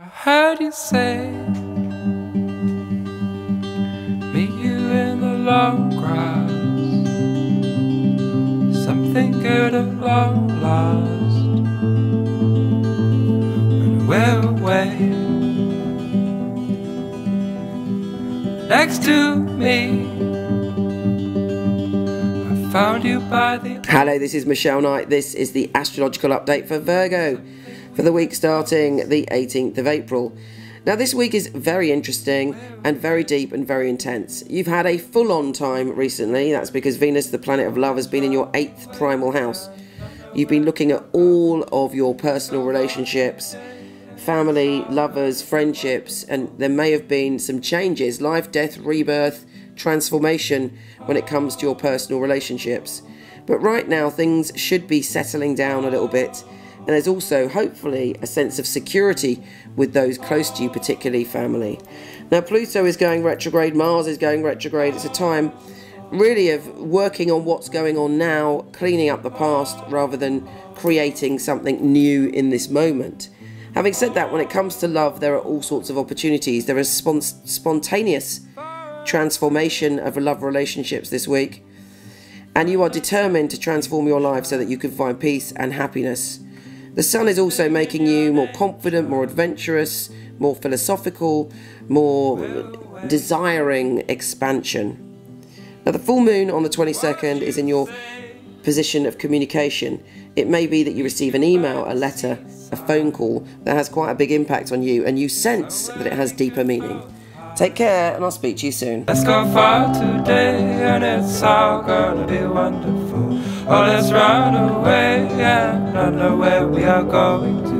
I heard you say, meet you in the long grass. Something good at long last. When we're away, next to me. I found you by the. Hello, this is Michele Knight. This is the astrological update for Virgo for the week starting the 18th of April. Now, this week is very interesting and very deep and very intense. You've had a full on time recently. That's because Venus, the planet of love, has been in your eighth primal house. You've been looking at all of your personal relationships, family, lovers, friendships, and there may have been some changes life, death, rebirth, transformation when it comes to your personal relationships. But right now, things should be settling down a little bit and there's also hopefully a sense of security with those close to you, particularly family. Now, Pluto is going retrograde, Mars is going retrograde. It's a time really of working on what's going on now, cleaning up the past rather than creating something new in this moment. Having said that, when it comes to love, there are all sorts of opportunities. There is spontaneous transformation of love relationships this week, and you are determined to transform your life so that you can find peace and happiness. The sun is also making you more confident, more adventurous, more philosophical, more desiring expansion. Now, the full moon on the 22nd is in your position of communication. It may be that you receive an email, a letter, a phone call that has quite a big impact on you, and you sense that it has deeper meaning. Take care, and I'll speak to you soon. Let's go far today, and it's all gonna be wonderful. Oh, let's run away and not know where we are going to.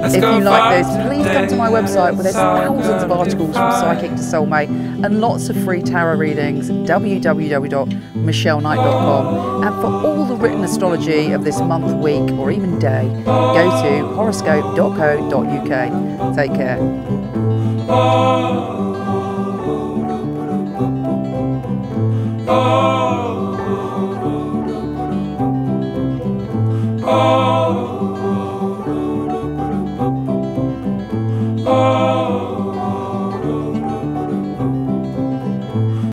Let's if go you like far this, please today, come to my website where there's thousands of articles from psychic to soulmate and lots of free tarot readings. www.micheleknight.com and for all the written astrology of this month, week, or even day, go to horoscope.co.uk. Take care. Oh. Oh.